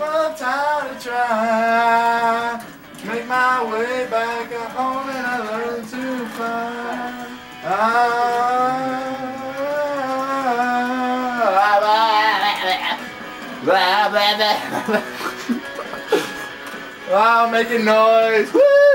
from time to try. Make my way back home and I learn to fly. Ah, wow, making noise. Woo!